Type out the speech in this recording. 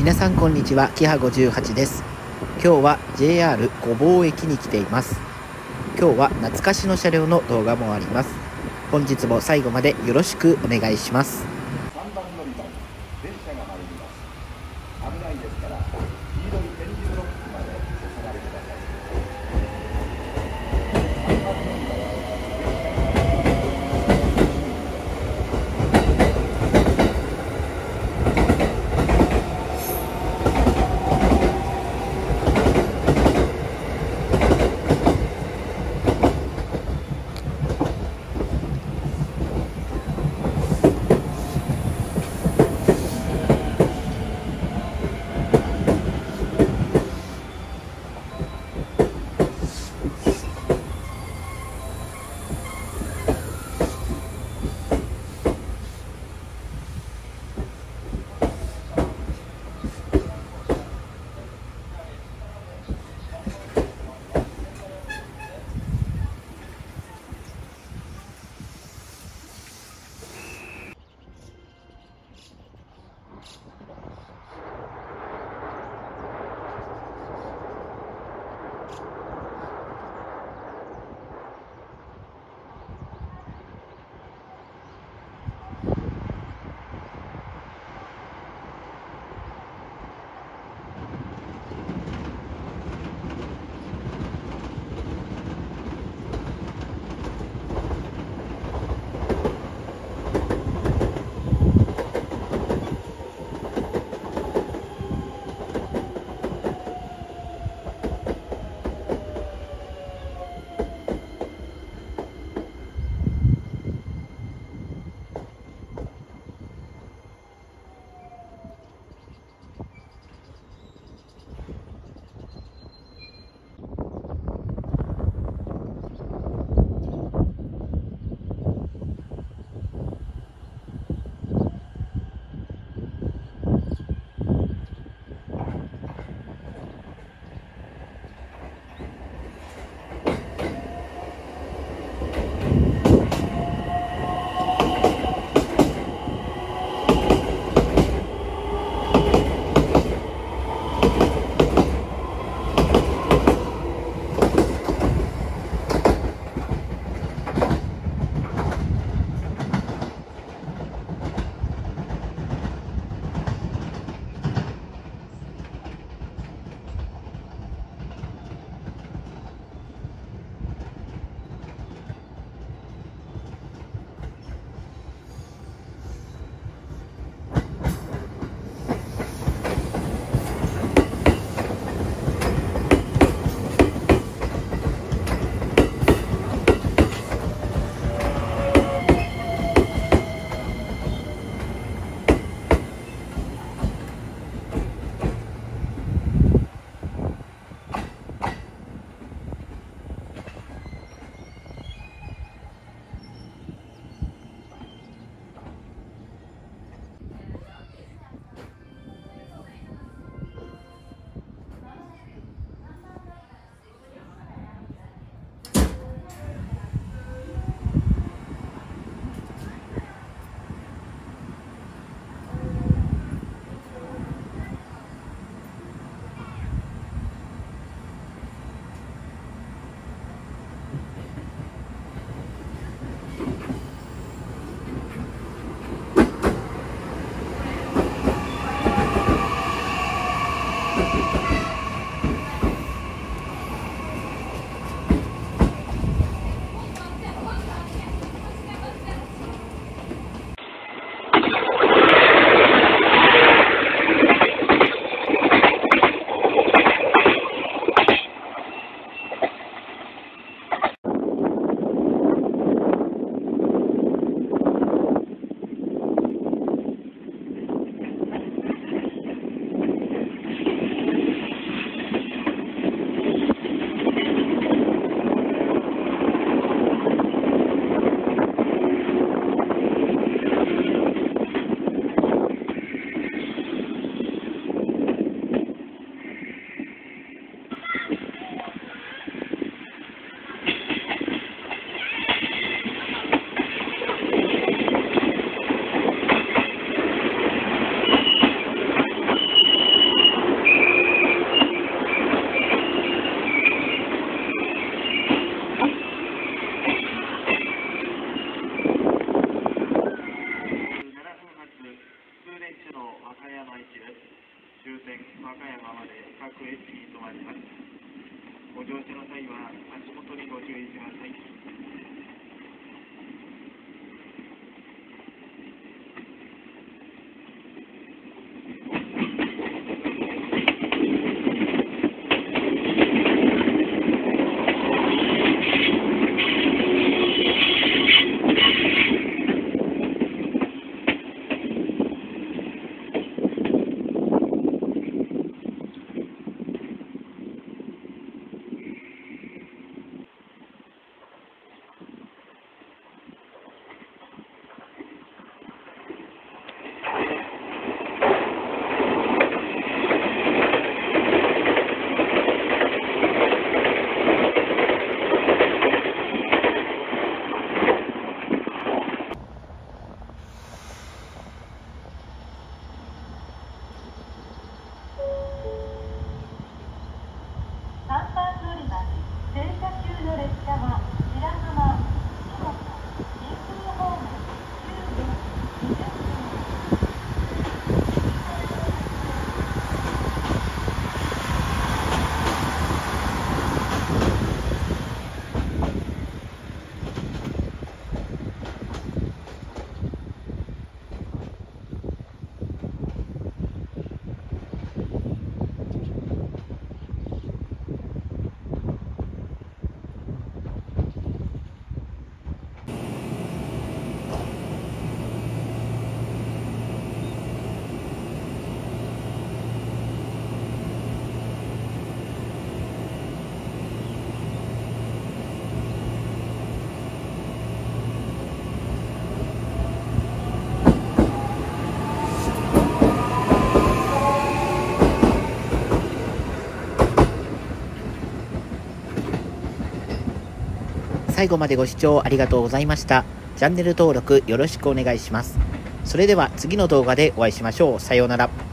皆さんこんにちは。キハ58です。今日は JR 御坊駅に来ています。今日は懐かしの車両の動画もあります。本日も最後までよろしくお願いします。3番乗り場に列車が参ります。危ないですから黄色い点字ブロックまでお下がりください。最後までご視聴ありがとうございました。チャンネル登録よろしくお願いします。それでは次の動画でお会いしましょう。さようなら。